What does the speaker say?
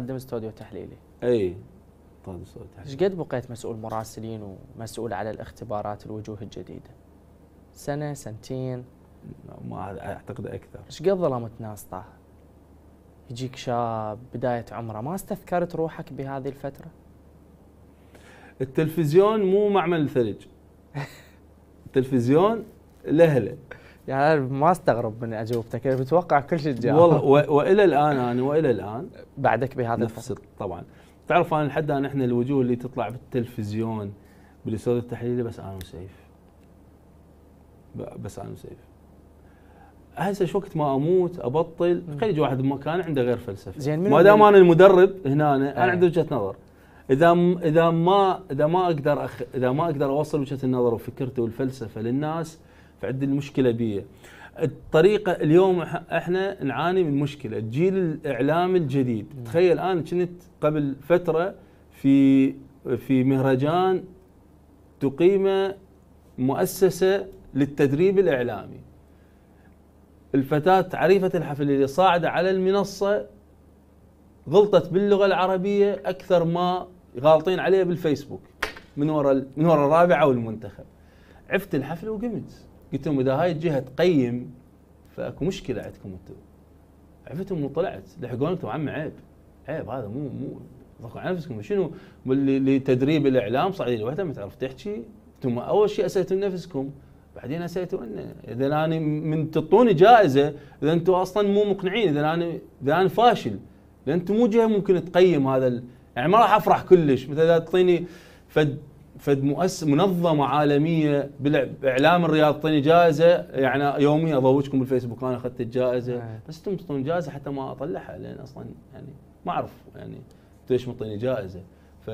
قدم استوديو تحليلي أي طيب صوت إيش قد بقيت مسؤول مراسلين ومسؤول على الاختبارات الوجوه الجديدة؟ سنة سنتين ما أعتقد أكثر إيش قد ظلمت ناس طه؟ يجيك شاب بداية عمره ما استذكرت روحك بهذه الفترة؟ التلفزيون مو معمل ثلج التلفزيون لهلة يعني أنا ما استغرب من أجوبتك أنا بتوقع كل شيء جاء والله وإلى الآن أنا وإلى الآن بعدك بهذا نفس طبعا. تعرف أنا لحد الآن إحنا الوجوه اللي تطلع بالتلفزيون بالاستوديو التحليلي بس أنا وسيف. ب- بس أنا وسيف. هسه شو وقت ما أموت أبطل. خلي يجي واحد مكان عنده غير فلسفة. زين ما دام أنا المدرب هنا أنا أي. عندي وجهة نظر. إذا إذا ما إذا ما أقدر أخ... إذا ما أقدر أوصل وجهة النظر وفكرتي والفلسفة للناس فعندي المشكلة بي. الطريقة اليوم إحنا نعاني من مشكلة. جيل الإعلام الجديد. تخيل أنا كنت قبل فترة في في مهرجان تقيم مؤسسة للتدريب الإعلامي. الفتاة عريفة الحفل اللي صاعدة على المنصة غلطت باللغة العربية أكثر ما غالطين عليها بالفيسبوك. من وراء من وراء الرابعة والمنتخب. عفت الحفل وقمت. قلت لهم إذا هاي الجهة تقيم فأكو مشكلة عندكم أنتم. عفتهم وطلعت لحقوني قلت عمي عيب عيب هذا مو مو ضحكوا على نفسكم. شنو؟ لتدريب الإعلام صاعدين وحده ما تعرف تحكي. أنتم أول شيء اسيتوا نفسكم بعدين اسيتوا أنه إذا أنا من تعطوني جائزة إذا أنتم أصلا مو مقنعين إذا أنا إذا أنا فاشل. لأن أنتم مو جهة ممكن تقيم هذا. يعني ما راح أفرح كلش. مثلا إذا تعطيني فد فد مؤس منظمة عالمية باعلام الرياض تعطيني جائزة يعني يوميا اضوجكم بالفيسبوك أنا أخذت الجائزة آه. بس أنتم تعطون جائزة حتى ما أطلعها لأن أصلا يعني ما أعرف يعني ليش معطيني جائزة ف